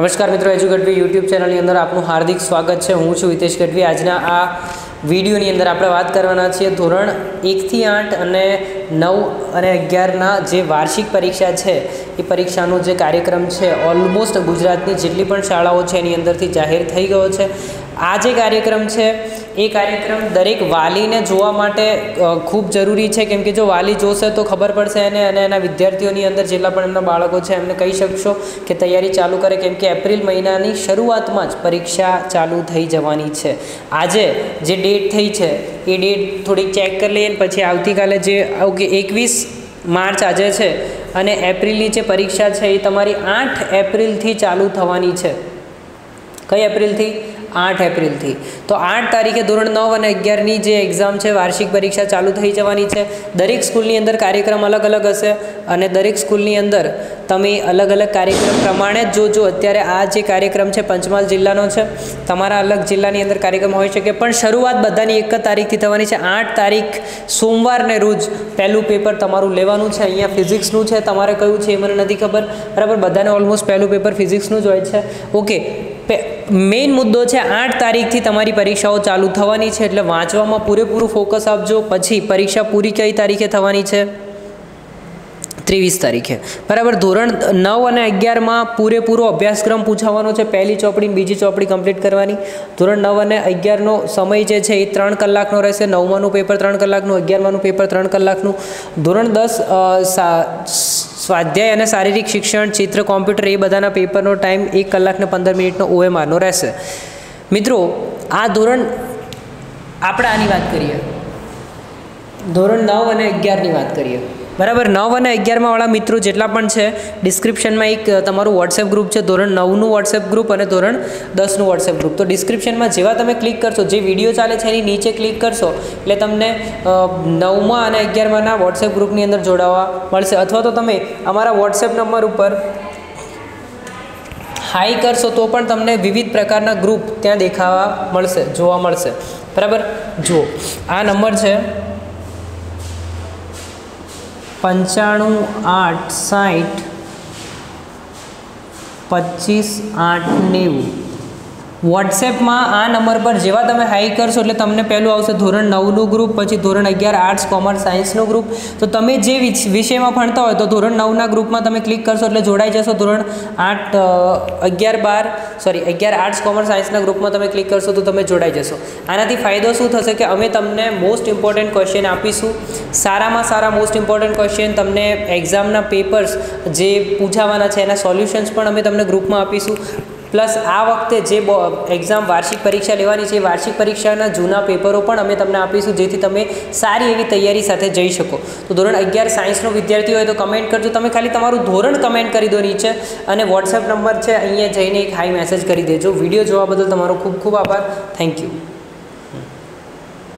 નમસ્કાર મિત્રો, એજુ ગઢવી યુટ્યુબ ચેનલની અંદર આપનું હાર્દિક સ્વાગત છે. હું છું હિતેશ ગઢવી. આજના આ વિડીયોની અંદર આપણે વાત કરવાના છીએ ધોરણ એકથી આઠ અને નવ અને અગિયારના જે વાર્ષિક પરીક્ષા છે, એ પરીક્ષાનો જે કાર્યક્રમ છે ઓલમોસ્ટ ગુજરાતની જેટલી પણ શાળાઓ છે, એની અંદરથી જાહેર થઈ ગયો છે. આ જે કાર્યક્રમ છે એ કાર્યક્રમ દરેક વાલીને જોવા માટે ખૂબ જરૂરી છે. કેમ કે જો વાલી જોશે તો ખબર પડશે એને અને એના વિદ્યાર્થીઓની અંદર જેટલા પણ એમના બાળકો છે, એમને કહી શકશો કે તૈયારી ચાલુ કરે. કેમ કે એપ્રિલ મહિનાની શરૂઆતમાં જ પરીક્ષા ચાલુ થઈ જવાની છે. આજે જે ડેટ થઈ છે, એ ડેટ થોડીક ચેક કરી લઈએ પછી આવતીકાલે જે ઓકે એકવીસ માર્ચ આજે છે અને એપ્રિલની જે પરીક્ષા છે, એ તમારી આઠ એપ્રિલથી ચાલુ થવાની છે. કઈ એપ્રિલથી? આઠ એપ્રિલથી. તો આઠ તારીખે ધોરણ નવ અને અગિયારની જે એક્ઝામ છે, વાર્ષિક પરીક્ષા ચાલુ થઈ જવાની છે. દરેક સ્કૂલની અંદર કાર્યક્રમ અલગ અલગ હશે અને દરેક સ્કૂલની અંદર તમે અલગ અલગ કાર્યક્રમ પ્રમાણે જ જોજો. અત્યારે આ જે કાર્યક્રમ છે પંચમહાલ જિલ્લાનો છે, તમારા અલગ જિલ્લાની અંદર કાર્યક્રમ હોઈ શકે, પણ શરૂઆત બધાની એક જ તારીખથી થવાની છે. આઠ તારીખ સોમવારને રોજ પહેલું પેપર તમારું લેવાનું છે. અહીંયા ફિઝિક્સનું છે, તમારે કયું છે એ મને નથી ખબર. બરાબર? બધાને ઓલમોસ્ટ પહેલું પેપર ફિઝિક્સનું જ હોય છે. ઓકે મેઇન મુદ્દો છે, આઠ તારીખથી તમારી પરીક્ષાઓ ચાલુ થવાની છે, એટલે વાંચવામાં પૂરેપૂરું ફોકસ આપજો. પછી પરીક્ષા પૂરી કઈ તારીખે થવાની છે? ત્રેવીસ તારીખે. બરાબર, ધોરણ નવ અને અગિયારમાં પૂરેપૂરો અભ્યાસક્રમ પૂછાવાનો છે. પહેલી ચોપડી બીજી ચોપડી કમ્પ્લીટ કરવાની. ધોરણ નવ અને અગિયારનો સમય જે છે એ ત્રણ કલાકનો રહેશે. નવમાનું પેપર ત્રણ કલાકનું, અગિયારમાનું પેપર ત્રણ કલાકનું. ધોરણ દસ સ્વાધ્યાય અને શારીરિક શિક્ષણ, ચિત્ર કોમ્પ્યુટર એ બધાના પેપરનો ટાઈમ એક કલાકને પંદર મિનિટનો ઓએમઆરનો રહેશે. મિત્રો, આ ધોરણ આપણે આની વાત કરીએ. ધોરણ નવ અને અગિયારની વાત કરીએ. બરાબર, નવ અને અગિયારમાં વાળા મિત્રો જેટલા પણ છે ડિસ્ક્રિપ્શનમાં એક તમારું વોટ્સએપ ગ્રુપ છે, ધોરણ નવનું વોટ્સએપ ગ્રુપ અને ધોરણ દસનું વોટ્સએપ ગ્રુપ તો ડિસ્ક્રિપ્શનમાં જેવા તમે ક્લિક કરશો, જે વીડિયો ચાલે છે એની નીચે ક્લિક કરશો, એટલે તમને નવમાં અને અગિયારમાંના વોટ્સએપ ગ્રુપની અંદર જોડાવા મળશે. અથવા તો તમે અમારા વોટ્સએપ નંબર ઉપર હાઈ કરશો, તો પણ તમને વિવિધ પ્રકારના ગ્રુપ ત્યાં દેખાવા મળશે, જોવા મળશે. બરાબર? જુઓ, આ નંબર છે પંચાણું આઠ સાઠ પચીસ આઠ નેવું. વોટ્સએપમાં આ નંબર પર જેવા તમે હાઈ કરશો એટલે તમને પહેલું આવશે ધોરણ નવનું ગ્રુપ પછી ધોરણ અગિયાર આર્ટ્સ કોમર્સ સાયન્સનું ગ્રુપ તો તમે જે વિષયમાં ભણતા હોય તો ધોરણ નવના ગ્રુપમાં તમે ક્લિક કરશો એટલે જોડાઈ જશો. ધોરણ આઠ અગિયાર બાર સોરી અગિયાર આર્ટ્સ કોમર્સ સાયન્સના ગ્રુપમાં તમે ક્લિક કરશો તો તમે જોડાઈ જશો. આનાથી ફાયદો શું થશે કે અમે તમને મોસ્ટ ઇમ્પોર્ટન્ટ ક્વેશ્ચન આપીશું. સારામાં સારા મોસ્ટ ઇમ્પોર્ટન્ટ ક્વેશ્ચન તમને એક્ઝામના પેપર્સ જે પૂછાવાના છે એના સોલ્યુશન્સ પણ અમે તમને ગ્રુપમાં આપીશું. પ્લસ આ વખતે જે એક્ઝામ વાર્ષિક પરીક્ષા લેવાની છે, એ વાર્ષિક પરીક્ષાના જૂના પેપરો પણ અમે તમને આપીશું, જેથી તમે સારી એવી તૈયારી સાથે જઈ શકો. તો ધોરણ અગિયાર સાયન્સનો વિદ્યાર્થી હોય તો કમેન્ટ કરજો. તમે ખાલી તમારું ધોરણ કમેન્ટ કરી દો નીચે અને વોટ્સએપ નંબર છે, અહીંયા જઈને એક હાઈ મેસેજ કરી દેજો. વીડિયો જોવા બદલ તમારો ખૂબ ખૂબ આભાર. Thank you